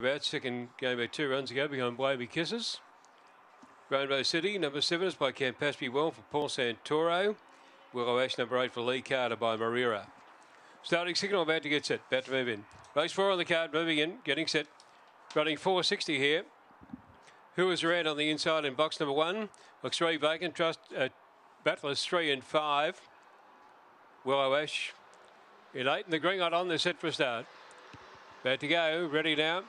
About second game by two runs ago behind Wavy Kisses. Rainbow City, number seven is by Campaspe Well for Paul Santoro. Willow Ash, number eight for Lee Carter by Marira. Starting signal about to get set, about to move in. Race four on the card, moving in, getting set. Running 460 here. Who is around on the inside in box number one? Looks three vacant. Trust uh, Battlers three and five. Willow Ash in eight, and the green light on. They're set for a start. About to go, ready now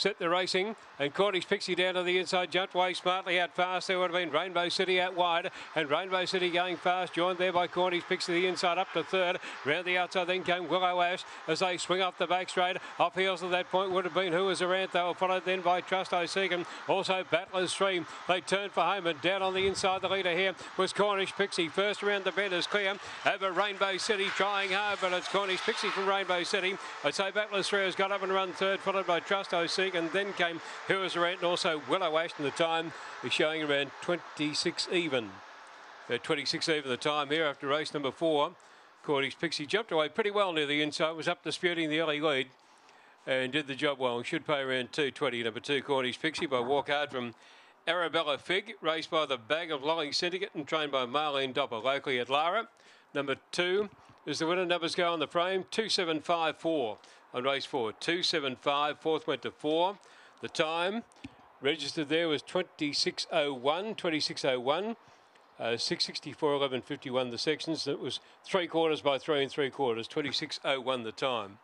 set the racing and Cornish Pixie down to the inside. Jumped way smartly out fast. There would have been Rainbow City out wide and Rainbow City going fast joined there by Cornish Pixie the inside up to third. Round the outside then came Willow Ash as they swing off the back straight. Off heels at that point would have been who was around. They were followed then by Trust Second also Battler's Stream. They turned for home and down on the inside the leader here was Cornish Pixie. First around the bend is clear over Rainbow City trying hard but it's Cornish Pixie from Rainbow City. I'd say Battler's Three has got up and run third followed by Trust I And then came Who Was Around and also Willow Ashton. The time is showing around 26 even. At 26 even the time here after race number four. Cornish Pixie jumped away pretty well near the inside, was up disputing the early lead and did the job well. Should pay around 220. Number two, Cornish Pixie by walk hard from Arabella Fig, raced by the Bag of Lolling Syndicate and trained by Marlene Doppler, locally at Lara. Number two is the winner. Numbers go on the frame 2754 on race four. 275. Fourth went to four. The time registered there was 2601. 2601. Uh, 664 1151 the sections. It was three quarters by three and three quarters. 2601 the time.